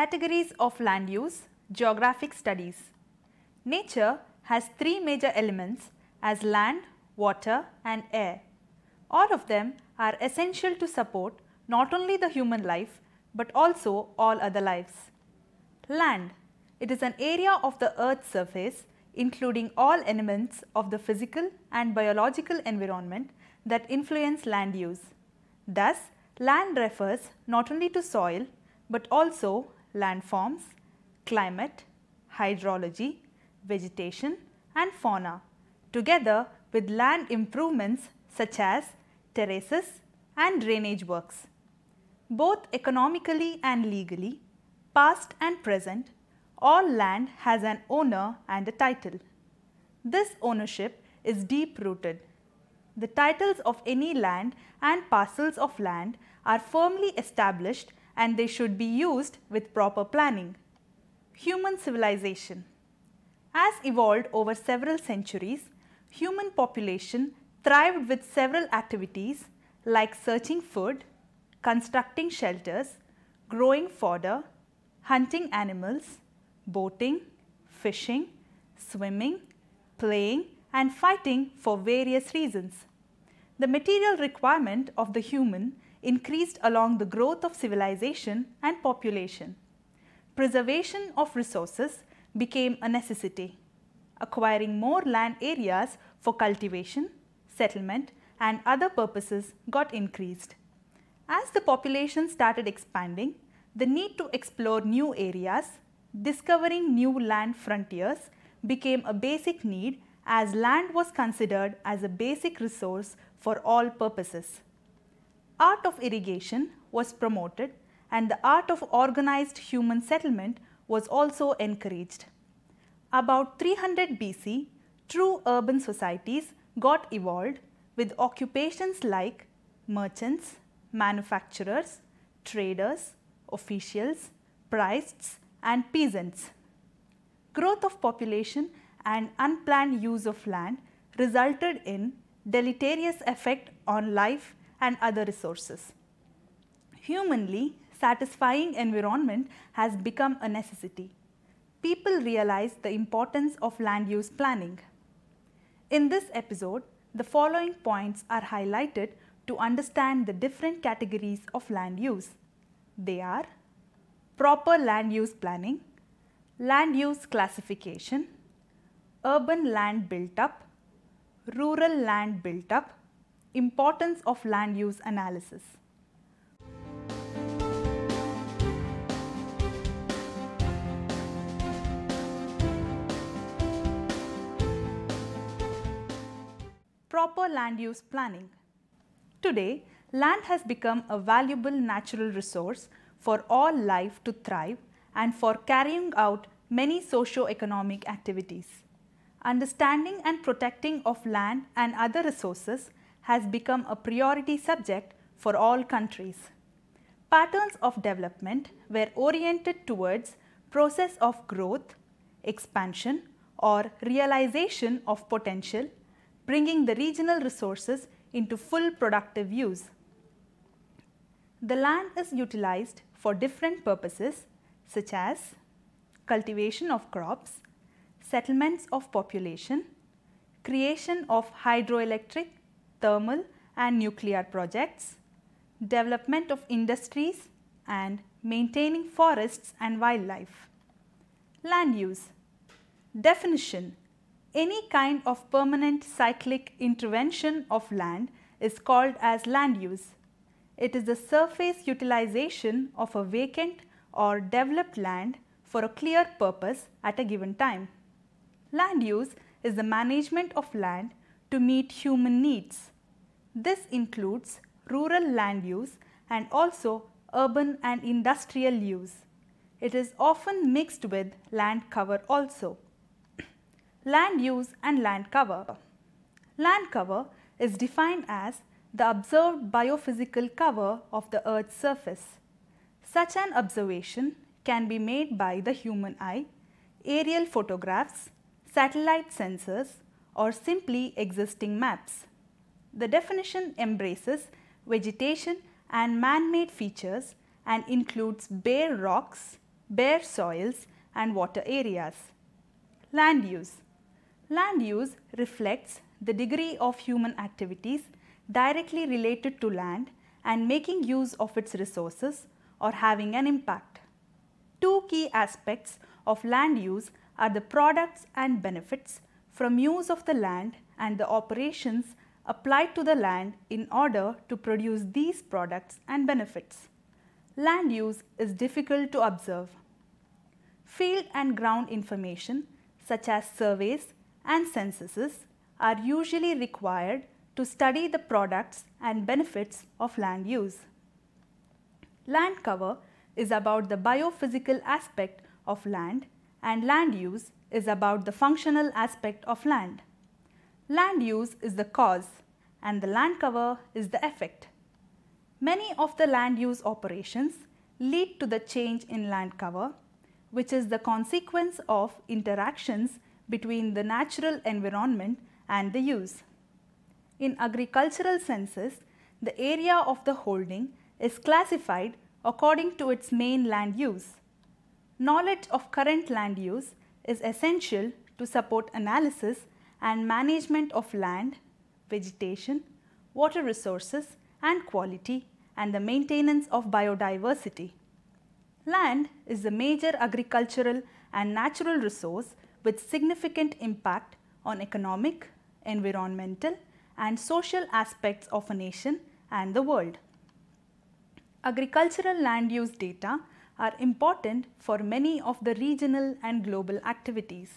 Categories of land use, geographic studies. Nature has three major elements as land, water and air. All of them are essential to support not only the human life but also all other lives. Land. It is an area of the earth's surface including all elements of the physical and biological environment that influence land use. Thus, land refers not only to soil but also landforms, climate, hydrology, vegetation and fauna together with land improvements such as terraces and drainage works. Both economically and legally, past and present, all land has an owner and a title. This ownership is deep rooted. The titles of any land and parcels of land are firmly established and they should be used with proper planning. Human civilization As evolved over several centuries, human population thrived with several activities like searching food, constructing shelters, growing fodder, hunting animals, boating, fishing, swimming, playing and fighting for various reasons. The material requirement of the human increased along the growth of civilization and population. Preservation of resources became a necessity. Acquiring more land areas for cultivation, settlement and other purposes got increased. As the population started expanding, the need to explore new areas, discovering new land frontiers became a basic need as land was considered as a basic resource for all purposes. Art of irrigation was promoted and the art of organized human settlement was also encouraged. About 300 BC, true urban societies got evolved with occupations like merchants, manufacturers, traders, officials, priests and peasants. Growth of population and unplanned use of land resulted in deleterious effect on life and other resources. Humanly satisfying environment has become a necessity. People realize the importance of land use planning. In this episode, the following points are highlighted to understand the different categories of land use. They are proper land use planning, land use classification, urban land built up, rural land built up, importance of land use analysis. Proper land use planning. Today, land has become a valuable natural resource for all life to thrive and for carrying out many socio-economic activities. Understanding and protecting of land and other resources has become a priority subject for all countries. Patterns of development were oriented towards process of growth, expansion or realization of potential, bringing the regional resources into full productive use. The land is utilized for different purposes such as cultivation of crops, settlements of population, creation of hydroelectric, thermal and nuclear projects, development of industries and maintaining forests and wildlife. Land use Definition Any kind of permanent cyclic intervention of land is called as land use. It is the surface utilization of a vacant or developed land for a clear purpose at a given time. Land use is the management of land to meet human needs. This includes rural land use and also urban and industrial use. It is often mixed with land cover also. land use and land cover. Land cover is defined as the observed biophysical cover of the earth's surface. Such an observation can be made by the human eye, aerial photographs, satellite sensors or simply existing maps. The definition embraces vegetation and man-made features and includes bare rocks, bare soils and water areas. Land use. Land use reflects the degree of human activities directly related to land and making use of its resources or having an impact. Two key aspects of land use are the products and benefits from use of the land and the operations applied to the land in order to produce these products and benefits. Land use is difficult to observe. Field and ground information such as surveys and censuses are usually required to study the products and benefits of land use. Land cover is about the biophysical aspect of land and land use is about the functional aspect of land. Land use is the cause and the land cover is the effect. Many of the land use operations lead to the change in land cover which is the consequence of interactions between the natural environment and the use. In agricultural senses, the area of the holding is classified according to its main land use. Knowledge of current land use is essential to support analysis and management of land, vegetation, water resources and quality and the maintenance of biodiversity. Land is a major agricultural and natural resource with significant impact on economic, environmental and social aspects of a nation and the world. Agricultural land use data are important for many of the regional and global activities.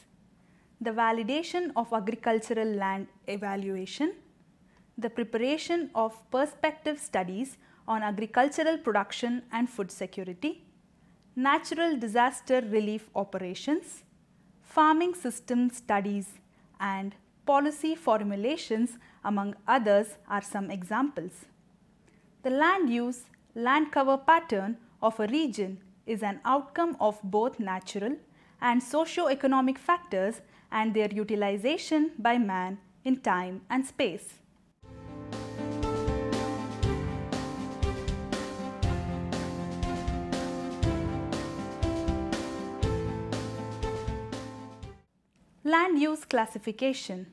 The validation of agricultural land evaluation, the preparation of perspective studies on agricultural production and food security, natural disaster relief operations, farming system studies and policy formulations among others are some examples. The land use, land cover pattern of a region is an outcome of both natural and socio-economic factors and their utilization by man in time and space. Land use classification.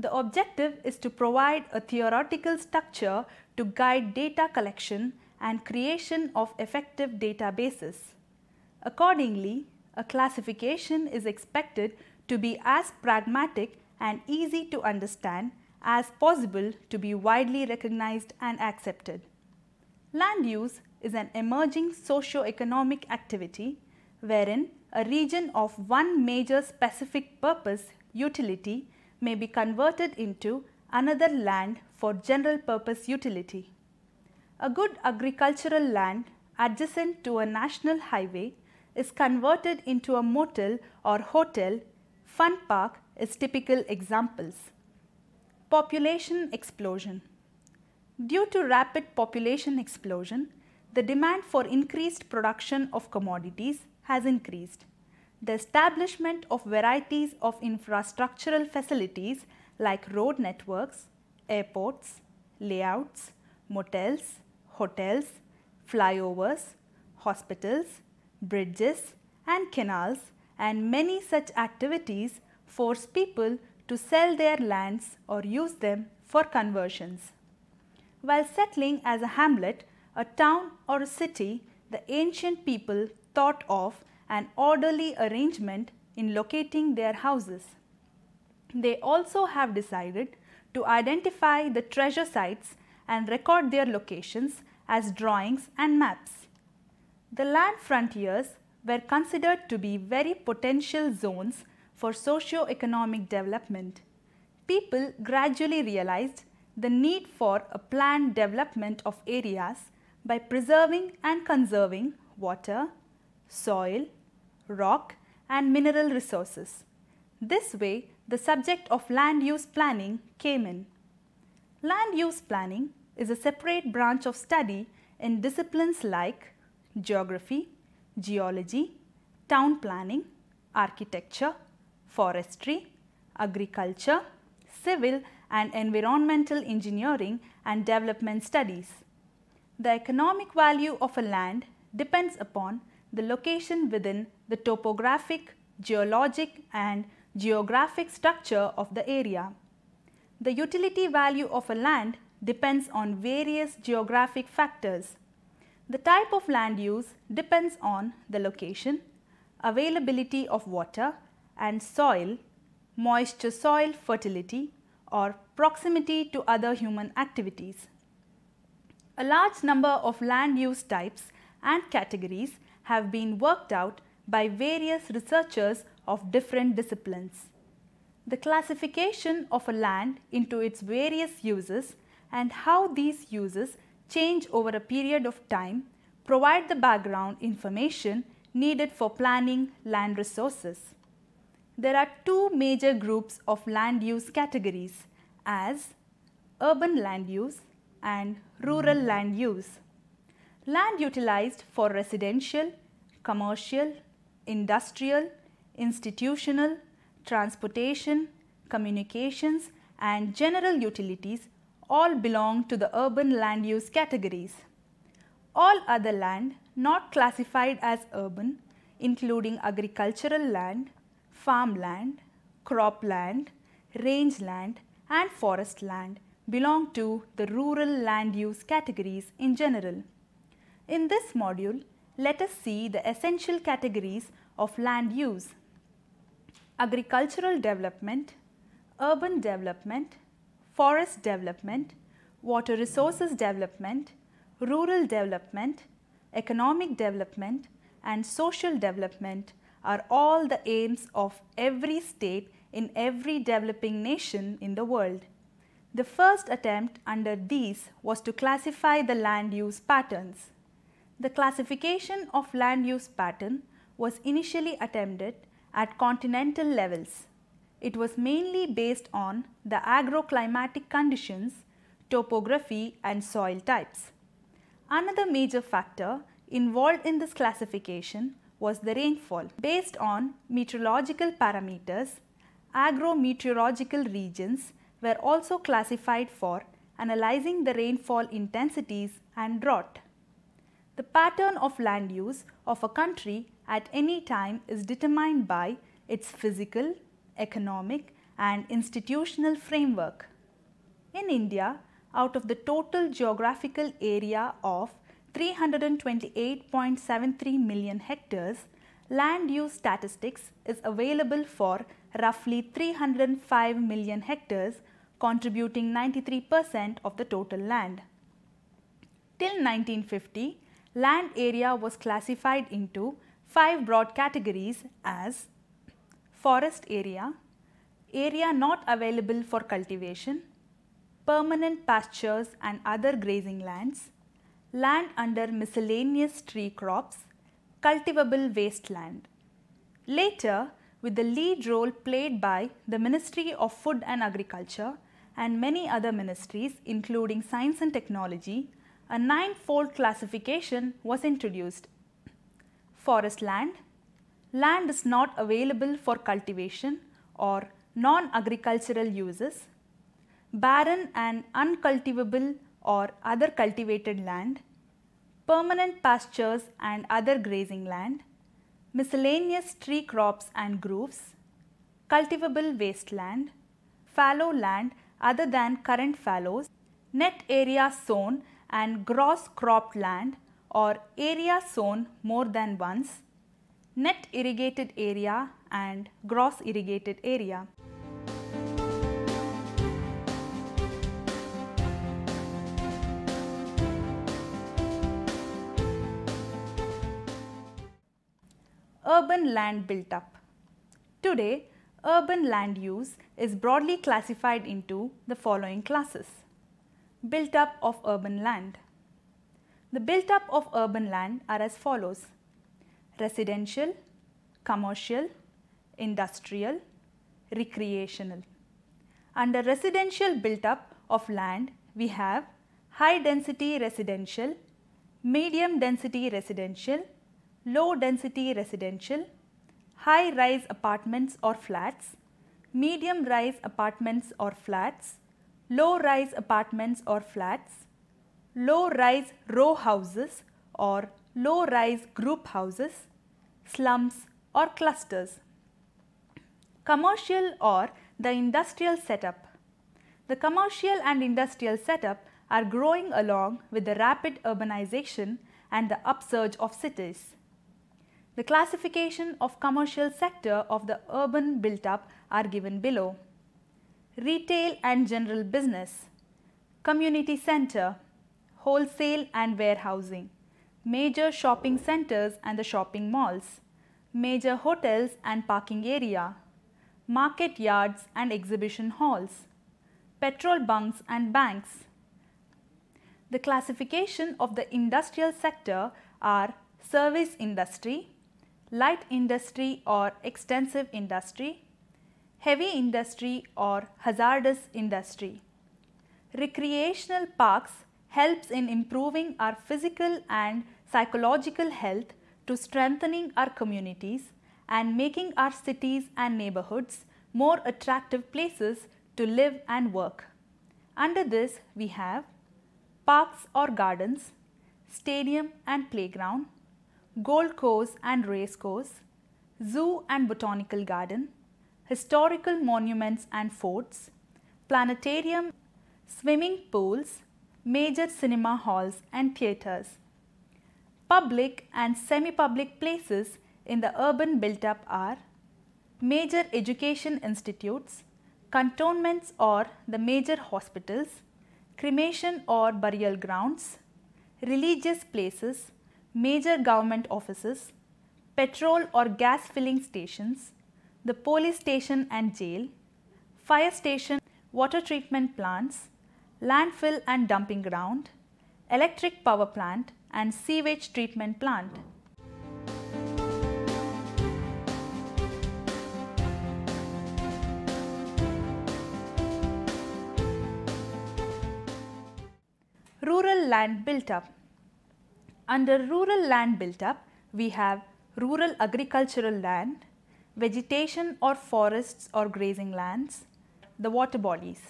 The objective is to provide a theoretical structure to guide data collection and creation of effective databases. Accordingly, a classification is expected to be as pragmatic and easy to understand as possible to be widely recognized and accepted. Land use is an emerging socio-economic activity wherein a region of one major specific purpose utility may be converted into another land for general purpose utility. A good agricultural land adjacent to a national highway is converted into a motel or hotel, fun park is typical examples. Population explosion. Due to rapid population explosion, the demand for increased production of commodities has increased. The establishment of varieties of infrastructural facilities like road networks, airports, layouts, motels, hotels, flyovers, hospitals, bridges and canals and many such activities force people to sell their lands or use them for conversions. While settling as a hamlet, a town or a city, the ancient people thought of an orderly arrangement in locating their houses. They also have decided to identify the treasure sites and record their locations as drawings and maps. The land frontiers were considered to be very potential zones for socio-economic development. People gradually realized the need for a planned development of areas by preserving and conserving water, soil, rock and mineral resources. This way, the subject of land use planning came in. Land use planning is a separate branch of study in disciplines like geography, geology, town planning, architecture, forestry, agriculture, civil and environmental engineering and development studies. The economic value of a land depends upon the location within the topographic, geologic and geographic structure of the area. The utility value of a land depends on various geographic factors. The type of land use depends on the location, availability of water and soil, moisture soil fertility or proximity to other human activities. A large number of land use types and categories have been worked out by various researchers of different disciplines. The classification of a land into its various uses and how these uses change over a period of time provide the background information needed for planning land resources. There are two major groups of land use categories as urban land use and rural land use. Land utilized for residential, commercial, industrial, institutional, transportation, communications and general utilities all belong to the urban land use categories. All other land not classified as urban including agricultural land, farmland, cropland, rangeland and forest land belong to the rural land use categories in general. In this module, let us see the essential categories of land use. Agricultural development, urban development, forest development, water resources development, rural development, economic development and social development are all the aims of every state in every developing nation in the world. The first attempt under these was to classify the land use patterns. The classification of land use pattern was initially attempted at continental levels. It was mainly based on the agroclimatic conditions, topography and soil types. Another major factor involved in this classification was the rainfall. Based on meteorological parameters, agrometeorological regions were also classified for analyzing the rainfall intensities and drought. The pattern of land use of a country at any time is determined by its physical, economic and institutional framework. In India, out of the total geographical area of 328.73 million hectares, land use statistics is available for roughly 305 million hectares contributing 93% of the total land. Till 1950, land area was classified into five broad categories as forest area, area not available for cultivation, permanent pastures and other grazing lands, land under miscellaneous tree crops, cultivable wasteland. Later, with the lead role played by the Ministry of Food and Agriculture and many other ministries including science and technology, a nine-fold classification was introduced. Forest land, land is not available for cultivation or non-agricultural uses, barren and uncultivable or other cultivated land, permanent pastures and other grazing land, miscellaneous tree crops and groves, cultivable wasteland, fallow land other than current fallows, net area sown and gross cropped land or area sown more than once, net irrigated area and gross irrigated area. urban land built up. Today, urban land use is broadly classified into the following classes. Built up of urban land. The built up of urban land are as follows. Residential, commercial, industrial, recreational. Under residential built up of land, we have high density residential, medium density residential, low density residential, high rise apartments or flats, medium rise apartments or flats, low rise apartments or flats, low rise row houses or low-rise group houses, slums or clusters. Commercial or the industrial setup. The commercial and industrial setup are growing along with the rapid urbanization and the upsurge of cities. The classification of commercial sector of the urban built up are given below. Retail and general business, community center, wholesale and warehousing, major shopping centers and the shopping malls, major hotels and parking area, market yards and exhibition halls, petrol bunks and banks. The classification of the industrial sector are service industry, light industry or extensive industry, heavy industry or hazardous industry. Recreational parks helps in improving our physical and psychological health to strengthening our communities and making our cities and neighborhoods more attractive places to live and work. Under this we have parks or gardens, stadium and playground, golf course and race course, zoo and botanical garden, historical monuments and forts, planetarium, swimming pools, major cinema halls and theatres. Public and semi-public places in the urban built-up are major education institutes, cantonments or the major hospitals, cremation or burial grounds, religious places, major government offices, petrol or gas filling stations, the police station and jail, fire station, water treatment plants, landfill and dumping ground, electric power plant and sewage treatment plant. Rural land built up. Under rural land built up, we have rural agricultural land, vegetation or forests or grazing lands, the water bodies.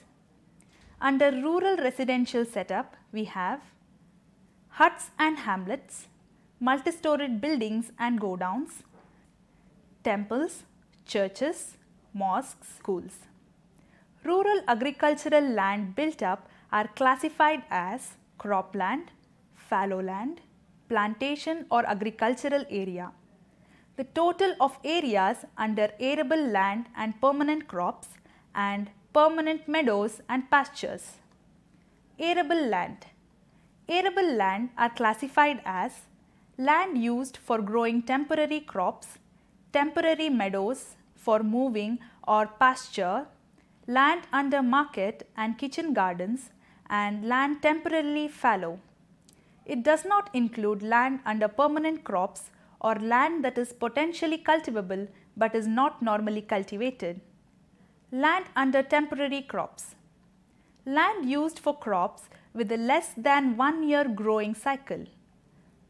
Under rural residential setup, we have huts and hamlets, multi-storied buildings and godowns, temples, churches, mosques, schools. Rural agricultural land built up are classified as cropland, fallow land, plantation or agricultural area. The total of areas under arable land and permanent crops and permanent meadows and pastures. Arable land Arable land are classified as land used for growing temporary crops, temporary meadows for moving or pasture, land under market and kitchen gardens and land temporarily fallow. It does not include land under permanent crops or land that is potentially cultivable but is not normally cultivated. Land under temporary crops. Land used for crops with a less than one year growing cycle.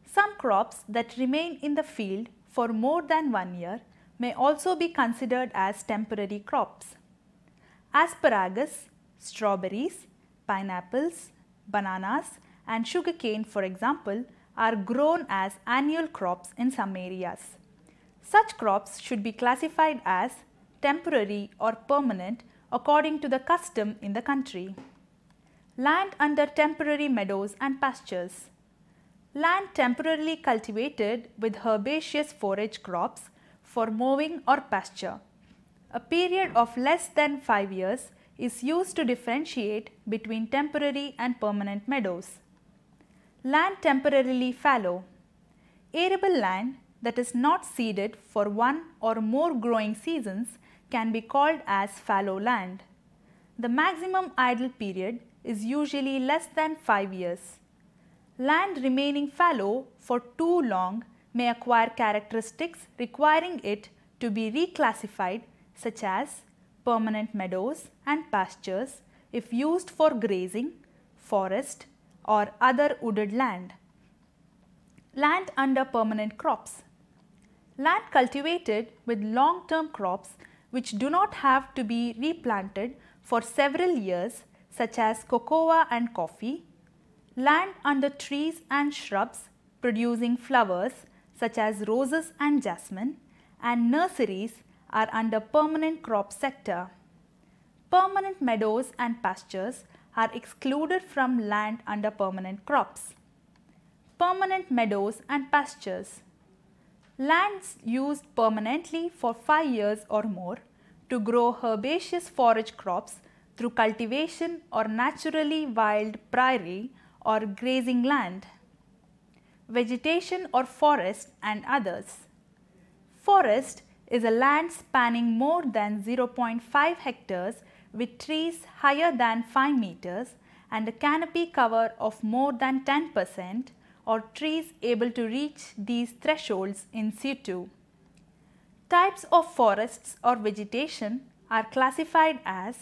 Some crops that remain in the field for more than one year may also be considered as temporary crops. Asparagus, strawberries, pineapples, bananas and sugarcane for example are grown as annual crops in some areas. Such crops should be classified as temporary or permanent according to the custom in the country. Land under temporary meadows and pastures. Land temporarily cultivated with herbaceous forage crops for mowing or pasture. A period of less than 5 years is used to differentiate between temporary and permanent meadows. Land temporarily fallow. Arable land that is not seeded for one or more growing seasons can be called as fallow land. The maximum idle period is usually less than 5 years. Land remaining fallow for too long may acquire characteristics requiring it to be reclassified such as permanent meadows and pastures if used for grazing, forest or other wooded land. Land under permanent crops. Land cultivated with long term crops which do not have to be replanted for several years such as cocoa and coffee, land under trees and shrubs producing flowers such as roses and jasmine and nurseries are under permanent crop sector. Permanent meadows and pastures are excluded from land under permanent crops. Permanent meadows and pastures. Lands used permanently for 5 years or more to grow herbaceous forage crops through cultivation or naturally wild prairie or grazing land. Vegetation or forest and others. Forest is a land spanning more than 0.5 hectares with trees higher than 5 meters and a canopy cover of more than 10 percent or trees able to reach these thresholds in situ. Types of forests or vegetation are classified as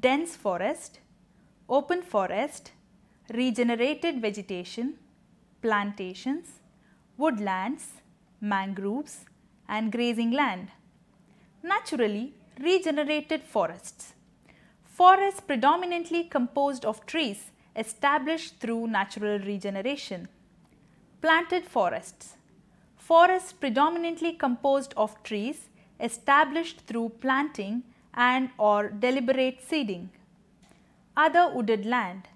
dense forest, open forest, regenerated vegetation, plantations, woodlands, mangroves and grazing land. Naturally, regenerated forests. Forests predominantly composed of trees established through natural regeneration. Planted forests. Forests predominantly composed of trees established through planting and or deliberate seeding. Other wooded land.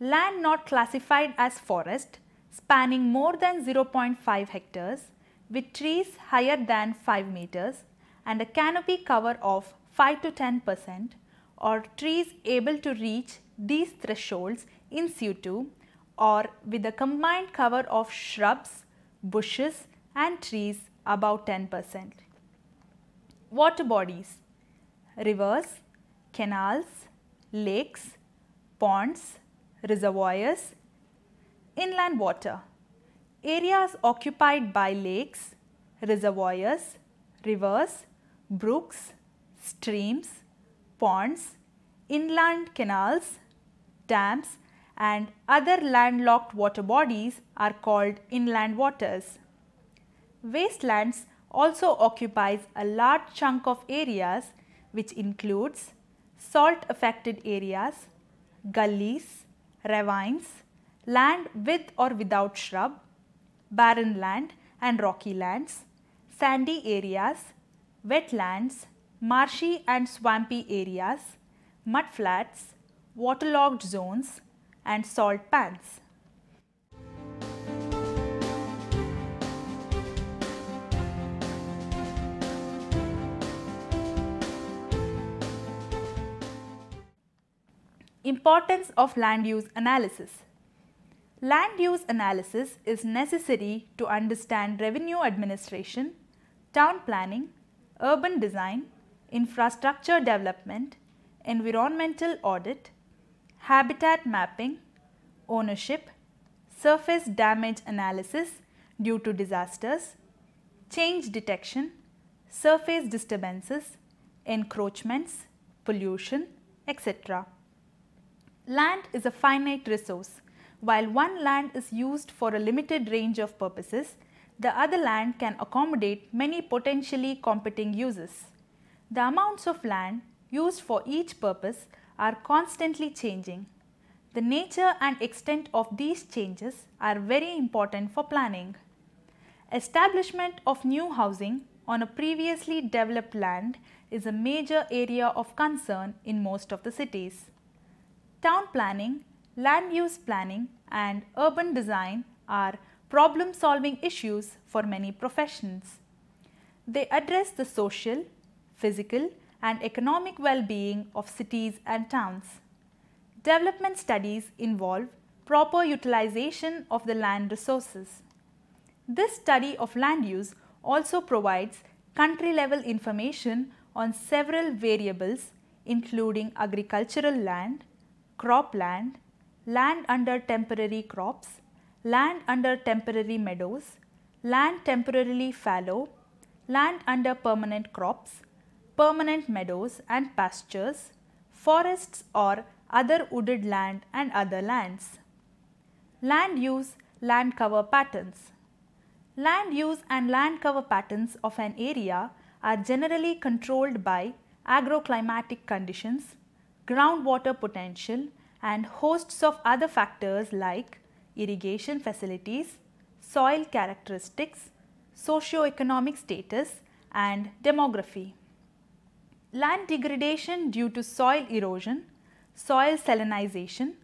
Land not classified as forest spanning more than 0.5 hectares with trees higher than 5 meters and a canopy cover of 5 to 10 percent or trees able to reach these thresholds in situ or with a combined cover of shrubs, bushes and trees about 10 percent. Water bodies, rivers, canals, lakes, ponds, reservoirs, inland water, areas occupied by lakes, reservoirs, rivers, brooks, streams, ponds, inland canals, dams and other landlocked water bodies are called inland waters. Wastelands also occupies a large chunk of areas which includes salt affected areas, gullies, ravines, land with or without shrub, barren land and rocky lands, sandy areas, wetlands, marshy and swampy areas, mudflats, waterlogged zones and salt pans. Importance of land use analysis. Land use analysis is necessary to understand revenue administration, town planning, urban design, infrastructure development, environmental audit, habitat mapping, ownership, surface damage analysis due to disasters, change detection, surface disturbances, encroachments, pollution, etc. Land is a finite resource. While one land is used for a limited range of purposes, the other land can accommodate many potentially competing uses. The amounts of land used for each purpose are constantly changing. The nature and extent of these changes are very important for planning. Establishment of new housing on a previously developed land is a major area of concern in most of the cities. Town planning, land use planning and urban design are problem solving issues for many professions. They address the social, physical and economic well-being of cities and towns. Development studies involve proper utilization of the land resources. This study of land use also provides country level information on several variables including agricultural land, cropland, land under temporary crops, land under temporary meadows, land temporarily fallow, land under permanent crops, permanent meadows and pastures, forests or other wooded land and other lands. Land use, land cover patterns. Land use and land cover patterns of an area are generally controlled by agroclimatic conditions, groundwater potential and hosts of other factors like irrigation facilities, soil characteristics, socio-economic status and demography. Land degradation due to soil erosion, soil salinization,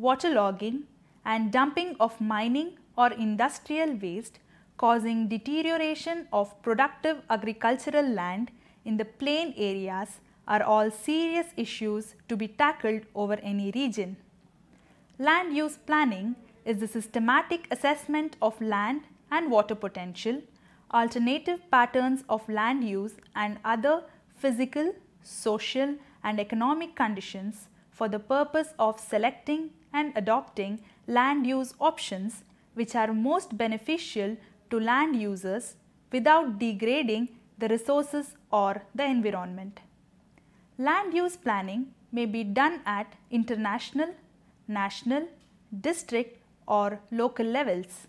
waterlogging and dumping of mining or industrial waste causing deterioration of productive agricultural land in the plain areas are all serious issues to be tackled over any region. Land use planning is the systematic assessment of land and water potential, alternative patterns of land use and other physical, social and economic conditions for the purpose of selecting and adopting land use options which are most beneficial to land users without degrading the resources or the environment. Land use planning may be done at international, national, district or local levels.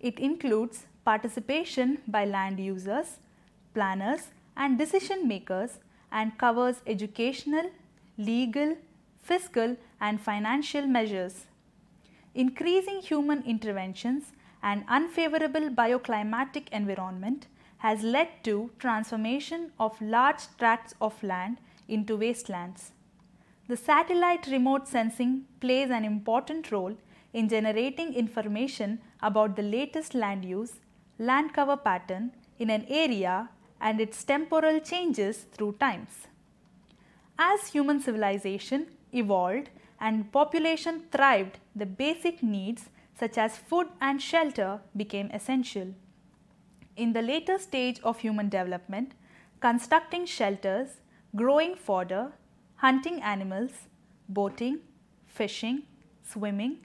It includes participation by land users, planners and decision makers and covers educational, legal, fiscal and financial measures. Increasing human interventions and unfavorable bioclimatic environment has led to transformation of large tracts of land into wastelands. The satellite remote sensing plays an important role in generating information about the latest land use, land cover pattern in an area and its temporal changes through times. As human civilization evolved and population thrived, the basic needs such as food and shelter became essential. In the later stage of human development, constructing shelters, growing fodder, hunting animals, boating, fishing, swimming,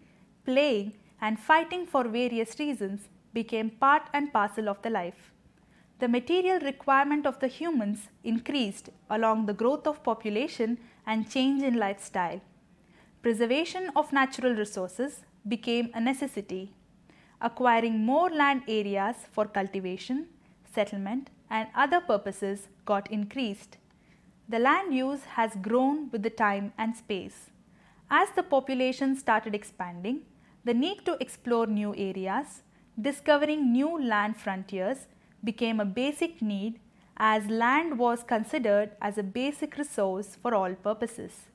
playing and fighting for various reasons became part and parcel of the life. The material requirement of the humans increased along the growth of population and change in lifestyle. Preservation of natural resources became a necessity. Acquiring more land areas for cultivation, settlement and other purposes got increased. The land use has grown with the time and space. As the population started expanding, the need to explore new areas, discovering new land frontiers became a basic need as land was considered as a basic resource for all purposes.